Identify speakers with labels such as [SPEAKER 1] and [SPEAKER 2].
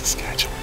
[SPEAKER 1] Saskatchewan.